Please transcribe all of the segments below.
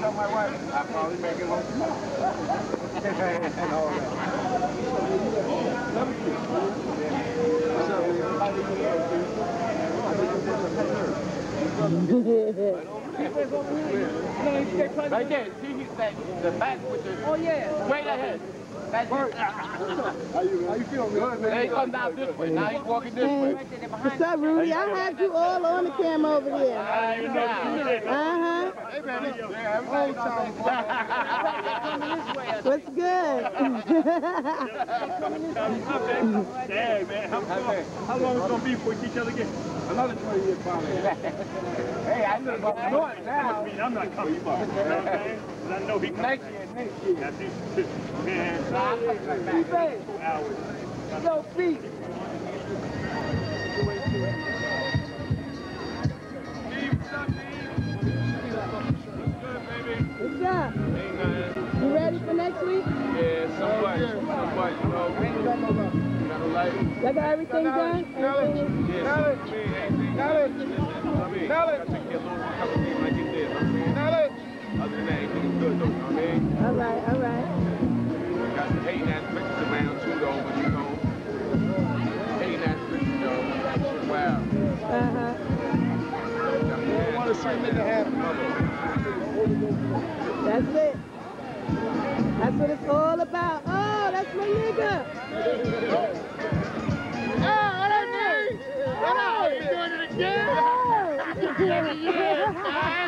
tell my wife, I probably make it home and all that. right there, see that the back with the oh yeah, straight ahead. That's How you, how you feeling, good, man? he come down this way. Now he's walking this way. What's up, Rudy? I had you all on the camera over there. Uh-huh. Hey, man. What's good? Dang, man. How, how long is it going to be before we see each other again? Another 20 years, probably. hey, I know about North now. I'm not coming. You know what I'm saying? I know he next year, next year. That's it. Man. Yo, Pete. What's up? You ready for next week? Yeah, somewhat. Somewhat, you know. Got a light. Y'all got everything done? Knowledge. Other than that, everything's good, though, you know what I mean? All right, all right. Got some hating aspects around, too, though, but you know, hating you know, that shit wild. Uh-huh. You want to see nigga happy. That's it. That's what it's all about. Oh, that's my nigga. Oh, up, dude? What up? Doing it again? yeah, What up, son?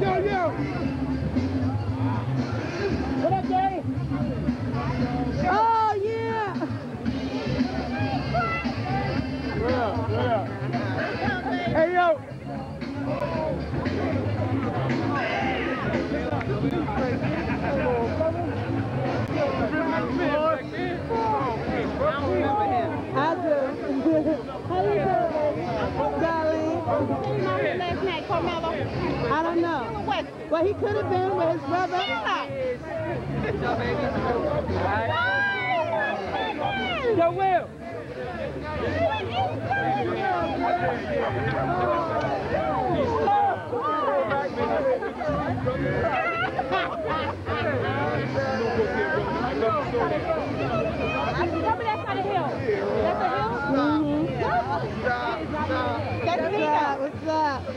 Yo, yo. What up, Daddy? Oh, yeah. What up? What up? Hey, yo. I I don't know. Well, he could have been with his brother. Yo, Will. Tell me that's not a hill. Hill? Mm-hmm. That's What's Nina. up? What's up?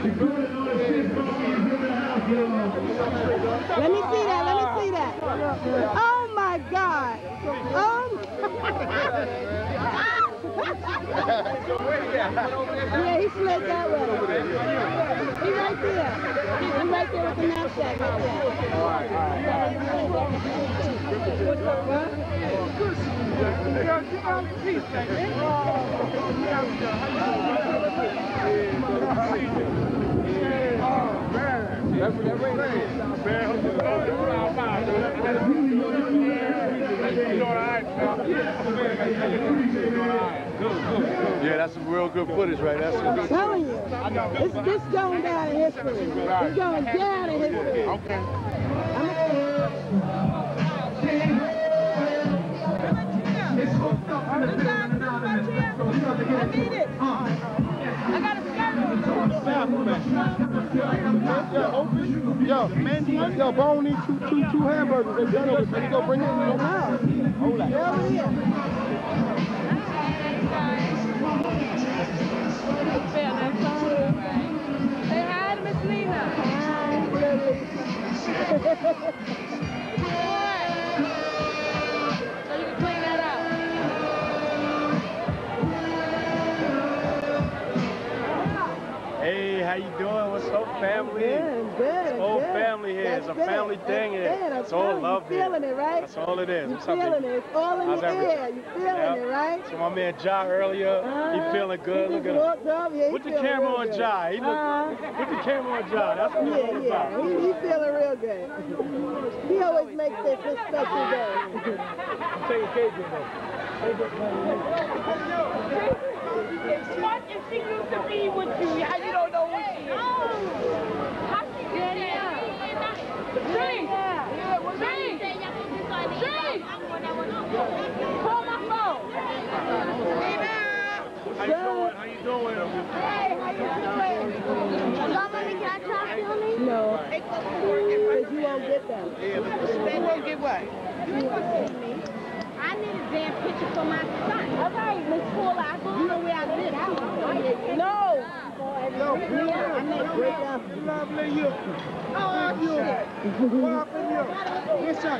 Let me see that. Let me see that. Oh my God. Oh. yeah, he slid that way. He right there. He right there with the knapsack right there. Yeah, that's some real good footage, right? That's some I'm telling you. It's this going down in history. It's going down in history. Okay. Yo, yo, yo, Bone need two, two, two hamburgers. They done over. Can you go bring it? Hold on. Yeah, over Hi to Miss. it. thing. That's and it. It's all telling you, love you here. feeling it, right? That's all it is. You What's up, feeling it. It's all in How's the everything? air. You feeling Yeah. it, right? So my man Jah earlier, he Uh-huh. feeling good. He Look just at him. up. Yeah, he Put the camera real on good. Jah. He look, Uh-huh. Put the camera on Jah. That's what it's all Yeah, yeah. about. He, he feeling real good. He always makes this his special day. Take a cake with. What if she used to be with you? How you don't know who she is? How she did I talk to you on me? No. They won't get what? You won't get me. I need a damn picture for my son. All right, Miss Paula, you know where I live. No. Lovely you. Oh, you. What happened you? Listen,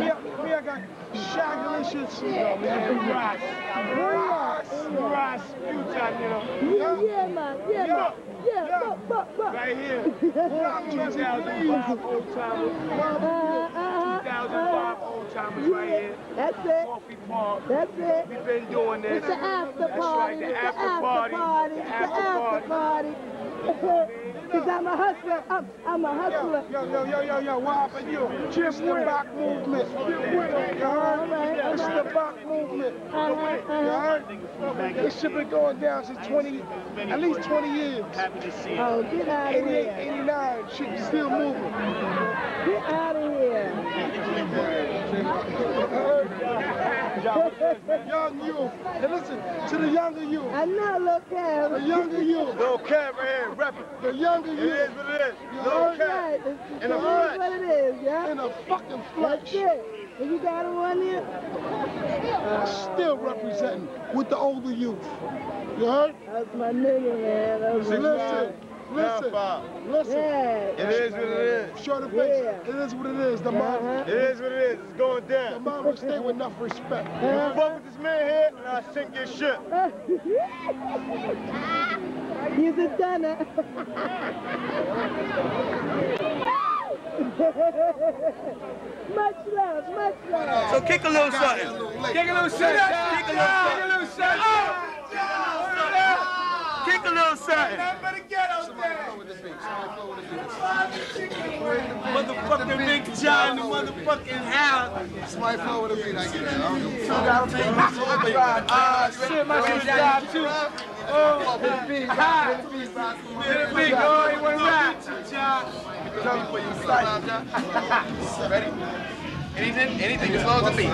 me, me I got shagalicious syndrome. Ras. Ras. Ras. Future, you know. Yeah, man. Yeah, man. Yeah, but. Right here. 2005 old timers. Uh-huh, uh-huh, 2005 old timers right here. That's it. Coffey Park. That's it. We've been doing this. It's the after That's party. right, the It's the after after party. party. The It's the after after party. party. Because I'm a hustler. I'm, I'm a hustler. yo, yo, yo, yo, yo, what happened you? It's the back movement. You heard? All right, It's the back movement. Uh-huh, You uh-huh. heard? This shit been going down since 20, at least 20 years. Happy to see you. Oh, get out of 88, here. 89, shit still moving. Get out of here. Young youth. And listen, to the younger youth. I know, look The younger youth. No cap right here, rapping. The younger It youth. is what it is. You No heard? cap. Right. It's, it's In a flesh. what it is, yeah? In a fucking That's flesh. it. And you got him on there? Uh, Still representing with the older youth. You heard? That's my nigga, man. That's my Listen, listen, listen. Yeah. It is what it is. Show the face. Yeah. It is what it is. The mom, Uh-huh. It is what it is. It's going down. the down. mom will stay with enough respect. You fuck with this man here, and I sink your ship. He's a dunner. much love, much love. So kick a little something. Kick a little something. Kick a little something. Kick a little something. Motherfucking Big Jah, the motherfucking house. Somebody flow with a beat, I get it. I don't give a Ah, shit, my shit's job too. Oh, hit the beat, high. Hit the beat, go, he went rap. Tell me for you sight. Ready? Anything? Anything as long as a beat.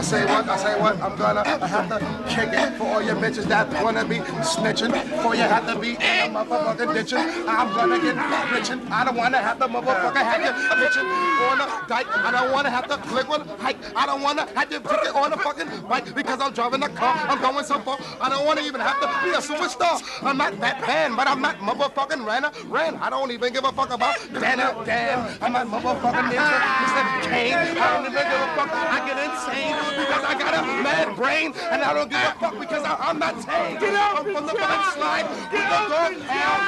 I say what, I say what, I'm gonna have to kick it for all your bitches that wanna be snitching. For you have to be in a motherfucking ditching. I'm gonna get richin'. I don't wanna have to motherfucker have you bitching on the dike. I don't wanna have to click a hike. I don't wanna have to pick it on a fucking bike because I'm driving a car. I'm going so far. I don't wanna even have to be a superstar. I'm not that pan, but I'm not motherfucking Rana Ran. I don't even give a fuck about Dana Dane. I'm not motherfucking Mr. Mr. Kane. I don't even give a fuck. I get insane because I got a mad brain and I don't give a fuck because I, I'm not tame. Get up I'm from the slide with the dog pound.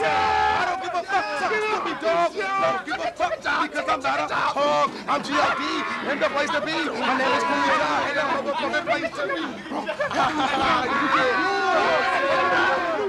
I don't give a fuck. Stupid dog. Don't give a fuck because I'm not a hog. I'm G.I.D. in the place to be. My name is John in the motherfucking place to be.